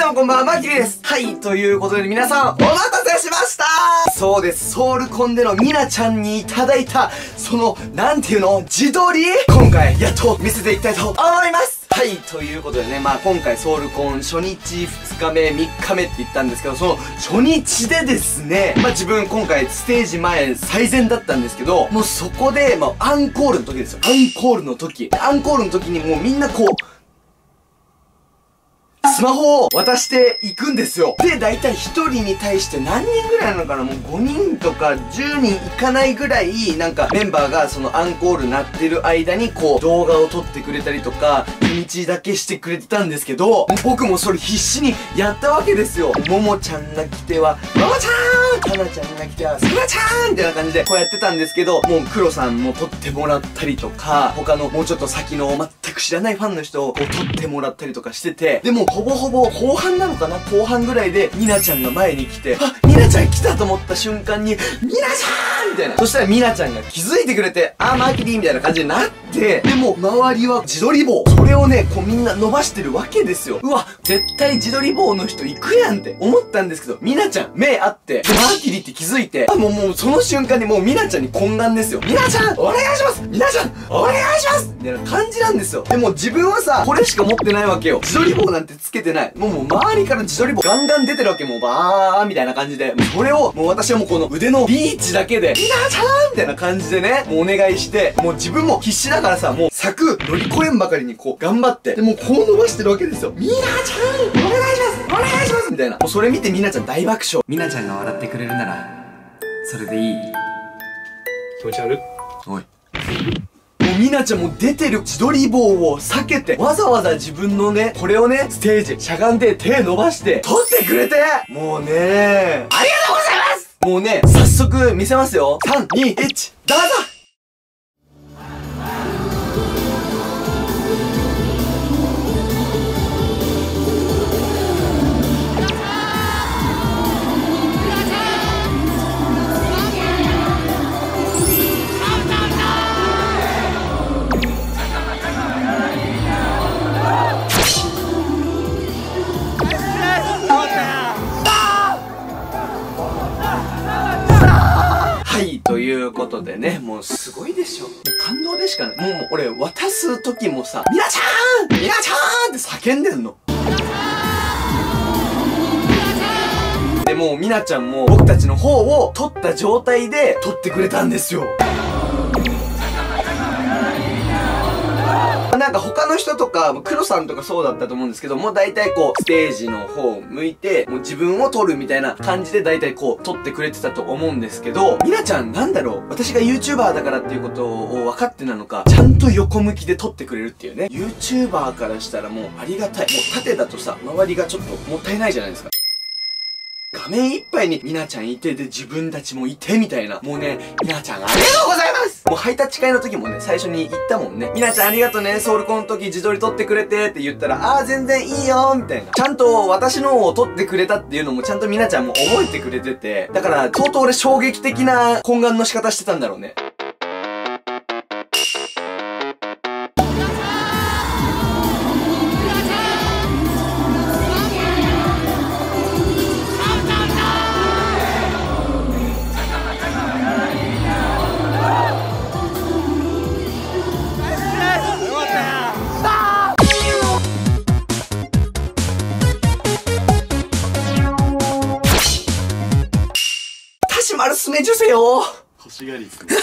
どうもこんばんは、マキリです。はい、ということで皆さん、お待たせしましたそうです、ソウルコンでのミナちゃんにいただいた、その、なんていうの、自撮り？今回、やっと見せていきたいと思いますはい、ということでね、まあ今回ソウルコン初日、2日目、3日目って言ったんですけど、その初日でですね、まあ自分今回ステージ前最善だったんですけど、もうそこで、まあアンコールの時ですよ。アンコールの時。アンコールの時にもうみんなこう、スマホを渡していくんですよ。で、だいたい1人に対して何人ぐらいなのかな？もう5人とか10人いかないぐらい、なんかメンバーがそのアンコール鳴ってる間にこう動画を撮ってくれたりとか、日だけしてくれてたんですけど、僕もそれ必死にやったわけですよ。ももちゃんが来ては、ももちゃんかなちゃんが来ては、すなちゃんみたいな感じでこうやってたんですけど、もう黒さんも撮ってもらったりとか、他のもうちょっと先の全く知らないファンの人を撮ってもらったりとかしてて、でもほぼほぼ後半なのかな？後半ぐらいで、みなちゃんが前に来て、あ、みなちゃん来たと思った瞬間に、みなちゃん！みたいな。そしたらみなちゃんが気づいてくれて、あ、マーキリーみたいな感じになって、でも、周りは自撮り棒。それをね、こうみんな伸ばしてるわけですよ。うわ、絶対自撮り棒の人行くやんって思ったんですけど、みなちゃん、目あって、マーキリーって気づいて、あ、もうもうその瞬間にもうみなちゃんに懇願ですよ。みなちゃん、お願いしますみなちゃん、お願いしますみたいな感じなんですよ。でも自分はさ、これしか持ってないわけよ。自撮り棒なんてつけてない。もうもう周りから自撮り棒ガンガン出てるわけ。もうバーみたいな感じで。それを、もう私はもうこの腕のリーチだけで、ちゃんみたいな感じでね、もうお願いして、もう自分も必死だからさ、もう柵乗り越えんばかりにこう頑張って、でもこう伸ばしてるわけですよ。みなちゃんお願いしますお願いしますみたいな。もうそれ見てみなちゃん大爆笑。みなちゃんが笑ってくれるなら、それでいい。気持ち悪いおい。もうみなちゃんも出てる自撮り棒を避けて、わざわざ自分のね、これをね、ステージ、しゃがんで手伸ばして、撮ってくれてもうねありがとうもうね、早速見せますよ。3、2、1、どうぞということでね、もうすごいでしょ。感動でしかない。もう俺渡す時もさ、みなちゃんみなちゃんって叫んでんの。で、もうみなちゃんも僕たちの方を取った状態で撮ってくれたんですよ。なんか他の人とか、黒さんとかそうだったと思うんですけど、もう大体こう、ステージの方を向いて、もう自分を撮るみたいな感じで大体こう、撮ってくれてたと思うんですけど、みなちゃんなんだろう？私が YouTuber だからっていうことを分かってなのか、ちゃんと横向きで撮ってくれるっていうね。YouTuber からしたらもうありがたい。もう縦だとさ、周りがちょっともったいないじゃないですか。画面いっぱいにみなちゃんいてで自分たちもいてみたいな。もうね、みなちゃんありがとうございますもうハイタッチ会の時もね、最初に言ったもんね。みなちゃんありがとうね、ソウルコの時自撮り撮ってくれてって言ったら、あー全然いいよみたいな。ちゃんと私のを撮ってくれたっていうのもちゃんとみなちゃんも覚えてくれてて。だから、とうとう俺衝撃的な懇願の仕方してたんだろうね。爪受精を欲しがりですね。